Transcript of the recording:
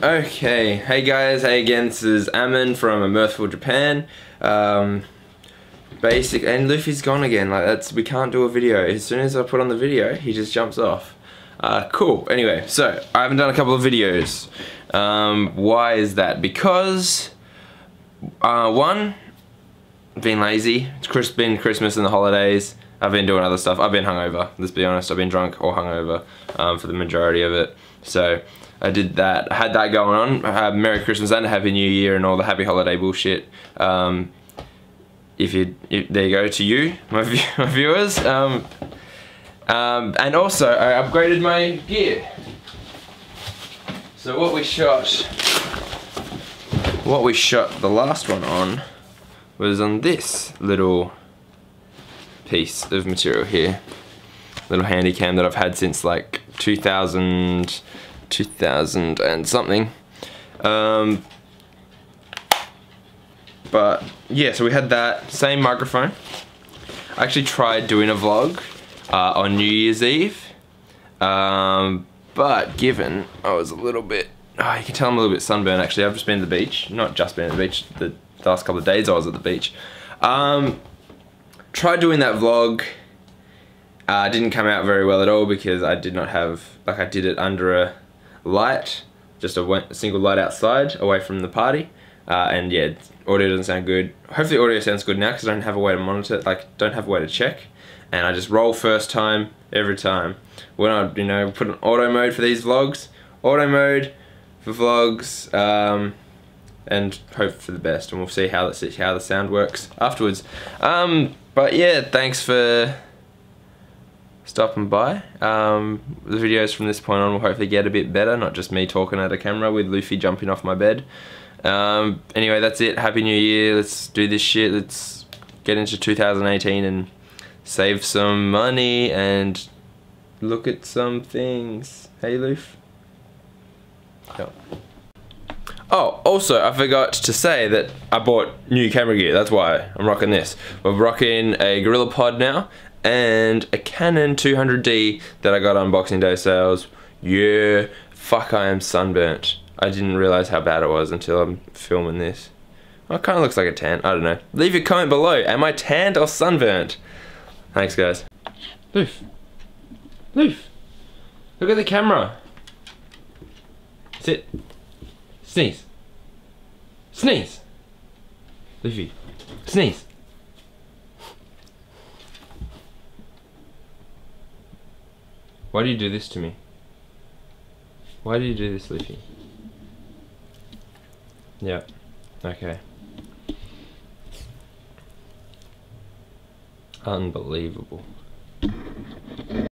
Okay, hey guys, hey again, this is Ammon from Mirthful Japan. Um, basic, and Luffy's gone again, like that's, we can't do a video. As soon as I put on the video, he just jumps off. Uh, cool, anyway, so, I haven't done a couple of videos. Um, why is that? Because, uh, one, been lazy, it's been Christmas and the holidays, I've been doing other stuff, I've been hungover, let's be honest, I've been drunk or hungover um, for the majority of it. So, I did that, I had that going on. Uh, Merry Christmas and Happy New Year and all the happy holiday bullshit. Um, if you, if, there you go to you, my, view, my viewers. Um, um, and also, I upgraded my gear. So what we shot, what we shot the last one on was on this little piece of material here. Little handy cam that I've had since like 2000, 2000 and something. Um, but yeah, so we had that same microphone. I actually tried doing a vlog uh, on New Year's Eve, um, but given I was a little bit, oh, you can tell I'm a little bit sunburned actually. I've just been to the beach, not just been at the beach. The last couple of days I was at the beach. Um, tried doing that vlog. Uh, didn't come out very well at all because I did not have, like I did it under a light, just a, single light outside away from the party. Uh, and yeah, audio doesn't sound good. Hopefully audio sounds good now because I don't have a way to monitor it, like don't have a way to check. And I just roll first time, every time. When I, you know, put an auto mode for these vlogs, auto mode for vlogs, um, and hope for the best. And we'll see how the, how the sound works afterwards. Um, but yeah, thanks for stopping by. Um, the videos from this point on will hopefully get a bit better, not just me talking at a camera with Luffy jumping off my bed. Um, anyway, that's it. Happy New Year. Let's do this shit. Let's get into 2018 and save some money and look at some things. Hey, Luff. Yep. Oh, also, I forgot to say that I bought new camera gear. That's why I'm rocking this. We're rocking a GorillaPod now and a Canon 200D that I got on Boxing Day sales. Yeah, fuck, I am sunburnt. I didn't realize how bad it was until I'm filming this. Well, it kind of looks like a tan. I don't know. Leave a comment below. Am I tanned or sunburnt? Thanks, guys. Loof. Loof. Look at the camera. Sit. Sneeze. Sneeze. Luffy. Sneeze. Why do you do this to me? Why do you do this, Luffy? Yeah. Okay. Unbelievable.